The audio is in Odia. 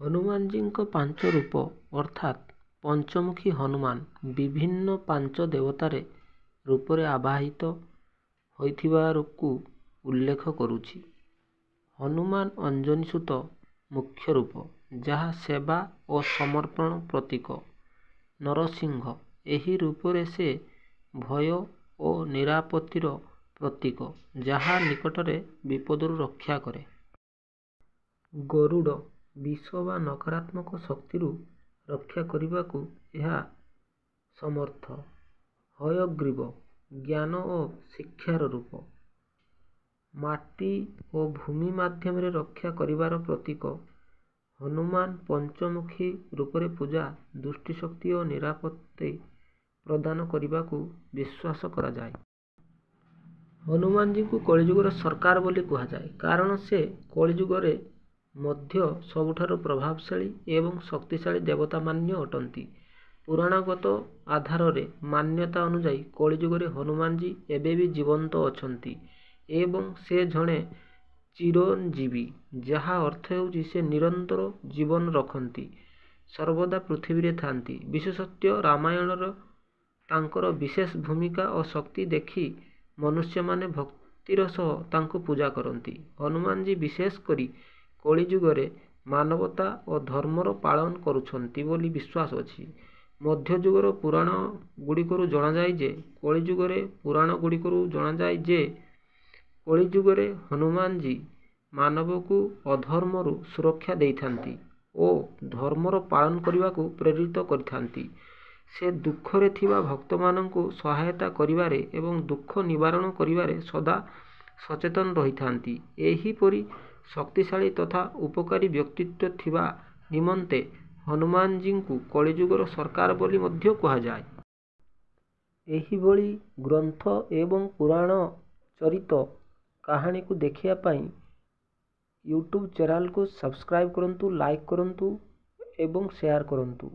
ହନୁମାନଜୀଙ୍କ ପାଞ୍ଚ ରୂପ ଅର୍ଥାତ୍ ପଞ୍ଚମୁଖୀ ହନୁମାନ ବିଭିନ୍ନ ପାଞ୍ଚ ଦେବତାରେ ରୂପରେ ଆବାହିତ ହୋଇଥିବାରୁ ଉଲ୍ଲେଖ କରୁଛି। ହନୁମାନ ଅଞ୍ଜନି ସୁତ ମୁଖ୍ୟ ରୂପ ଯାହା ସେବା ଓ ସମର୍ପଣ ପ୍ରତୀକ। ନରସିଂହ ଏହି ରୂପରେ ସେ ଭୟ ଓ ନିରାପତ୍ତିର ପ୍ରତୀକ ଯାହା ନିକଟରେ ବିପଦରୁ ରକ୍ଷା କରେ। ଗରୁଡ଼ ବିଷ ବା ନକାରାତ୍ମକ ଶକ୍ତିରୁ ରକ୍ଷା କରିବାକୁ ଏହା ସମର୍ଥ। ହୟଗ୍ରୀବ ଜ୍ଞାନ ଓ ଶିକ୍ଷାର ରୂପ। ମାଟି ଓ ଭୂମି ମାଧ୍ୟମରେ ରକ୍ଷା କରିବାର ପ୍ରତୀକ। ହନୁମାନ ପଞ୍ଚମୁଖୀ ରୂପରେ ପୂଜା ଦୃଷ୍ଟିଶକ୍ତି ଓ ନିରାପତ୍ତି ପ୍ରଦାନ କରିବାକୁ ବିଶ୍ୱାସ କରାଯାଏ। ହନୁମାନଜୀଙ୍କୁ କଳିଯୁଗର ସରକାର ବୋଲି କୁହାଯାଏ କାରଣ ସେ କଳିଯୁଗରେ ମଧ୍ୟ ସବୁଠାରୁ ପ୍ରଭାବଶାଳୀ ଏବଂ ଶକ୍ତିଶାଳୀ ଦେବତାମାନ୍ୟ ଅଟନ୍ତି। ପୁରାଣଗତ ଆଧାରରେ ମାନ୍ୟତା ଅନୁଯାୟୀ କଳିଯୁଗରେ ହନୁମାନଜୀ ଏବେ ବି ଜୀବନ୍ତ ଅଛନ୍ତି ଏବଂ ସେ ଜଣେ ଚିରଞ୍ଜୀବୀ ଯାହା ଅର୍ଥ ହେଉଛି ସେ ନିରନ୍ତର ଜୀବନ ରଖନ୍ତି ସର୍ବଦା ପୃଥିବୀରେ ଥାନ୍ତି। ବିଶେଷତଃ ରାମାୟଣରେ ତାଙ୍କର ବିଶେଷ ଭୂମିକା ଓ ଶକ୍ତି ଦେଖି ମନୁଷ୍ୟମାନେ ଭକ୍ତିର ସହ ତାଙ୍କୁ ପୂଜା କରନ୍ତି। ହନୁମାନଜୀ ବିଶେଷ କରି କଳିଯୁଗରେ ମାନବତା ଓ ଧର୍ମର ପାଳନ କରୁଛନ୍ତି ବୋଲି ବିଶ୍ୱାସ ଅଛି। ମଧ୍ୟଯୁଗର ପୁରାଣଗୁଡ଼ିକରୁ ଜଣାଯାଏ ଯେ କଳିଯୁଗରେ ପୁରାଣଗୁଡ଼ିକରୁ ଜଣାଯାଏ ଯେ କଳିଯୁଗରେ ହନୁମାନଜୀ ମାନବକୁ ଅଧର୍ମରୁ ସୁରକ୍ଷା ଦେଇଥାନ୍ତି ଓ ଧର୍ମର ପାଳନ କରିବାକୁ ପ୍ରେରିତ କରିଥାନ୍ତି। ସେ ଦୁଃଖରେ ଥିବା ଭକ୍ତମାନଙ୍କୁ ସହାୟତା କରିବାରେ ଏବଂ ଦୁଃଖ ନିବାରଣ କରିବାରେ ସଦା ସଚେତନ ରହିଥାନ୍ତି। ଏହିପରି ଶକ୍ତିଶାଳୀ ତଥା ଉପକାରୀ ବ୍ୟକ୍ତିତ୍ୱ ଥିବା ନିମନ୍ତେ ହନୁମାନଜୀଙ୍କୁ କଳିଯୁଗର ସରକାର ବୋଲି ମଧ୍ୟ କୁହାଯାଏ। ଏହିଭଳି ଗ୍ରନ୍ଥ ଏବଂ ପୁରାଣ ଚରିତ କାହାଣୀକୁ ଦେଖିବା ପାଇଁ ୟୁଟ୍ୟୁବ୍ ଚ୍ୟାନେଲକୁ ସବସ୍କ୍ରାଇବ୍ କରନ୍ତୁ ଲାଇକ୍ କରନ୍ତୁ ଏବଂ ସେୟାର କରନ୍ତୁ।